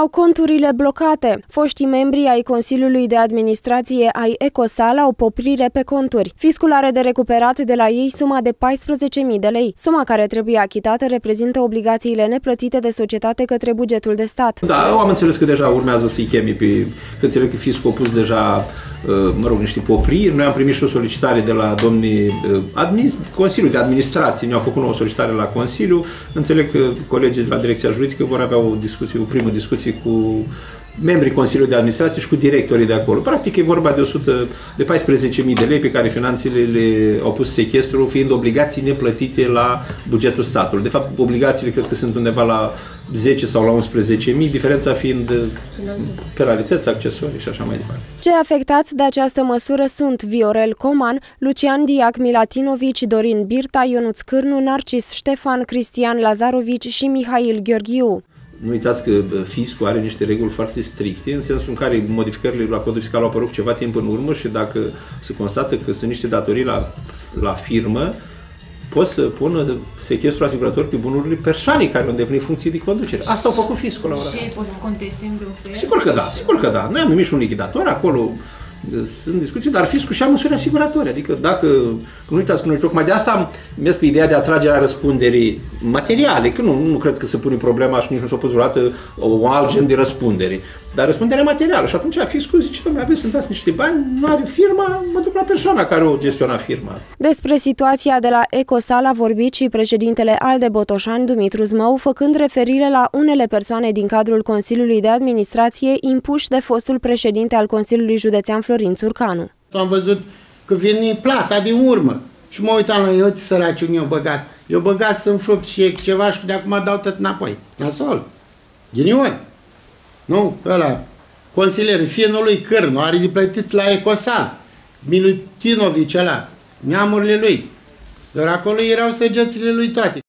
au conturile blocate. Foștii membri ai Consiliului de Administrație ai Ecosal au poprire pe conturi. Fiscul are de recuperat de la ei suma de 14.000 de lei. Suma care trebuie achitată reprezintă obligațiile neplătite de societate către bugetul de stat. Da, am înțeles că deja urmează să-i chemi pe... Că înțeleg că fiscul a pus deja uh, mă rog, niște popriri. Noi am primit și o solicitare de la domnii uh, administ- Consiliul de Administrație, ne-au făcut o solicitare la Consiliu. Înțeleg că colegii de la Direcția Juridică vor avea o discuție, o primă discuție cu membrii Consiliului de Administrație și cu directorii de acolo. Practic e vorba de 100, de 14.000 de lei pe care finanțele le au pus sechestru, fiind obligații neplătite la bugetul statului. De fapt, obligațiile cred că sunt undeva la 10 sau la 11.000, diferența fiind penalități, accesorii și așa mai departe. Cei afectați de această măsură sunt Viorel Coman, Lucian Diac Milatinovici, Dorin Birta, Ionuț Cârnu, Narcis Ștefan, Cristian Lazarovici și Mihail Gheorghiu. Nu uitați că fiscul are niște reguli foarte stricte, în sensul în care modificările la codul fiscal au apărut ceva timp în urmă și dacă se constată că sunt niște datorii la, la firmă, pot să pună sechestru asigurator pe bunurile persoanei care au îndeplinit funcții de conducere. Asta au făcut fiscul la ora. Și ei pot să conteste în grup Sigur că da, sigur că da. Noi am numit și un lichidator acolo, sunt discuții, dar fiscul și-a măsuri asiguratorii. Adică dacă, nu uitați că noi tocmai de asta am mers pe ideea de atragerea răspunderii materiale, că nu, nu cred că se pune problema și nici nu s-a pus vreodată o alt gen de răspundere. Dar răspunderea materială. Și atunci fiscul zice, domnule, aveți să dați niște bani, nu are firma, mă duc la persoana care o gestiona firma. Despre situația de la Ecosal a vorbit și președintele Alde Botoșani, Dumitru Zmău, făcând referire la unele persoane din cadrul Consiliului de Administrație impuși de fostul președinte al Consiliului Județean Florin Țurcanu. Am văzut că vine plata din urmă și mă uitam la eu, săraci, unde eu băgat. Eu băgat sunt fruct și ceva și de acum dau tot înapoi. Nasol. Ghinion. Nu, ăla, consilierul, fiul lui Cârnu, are de plătit la Ecosal, Milutinovici ăla, neamurile lui. Dar acolo erau săgețile lui toate.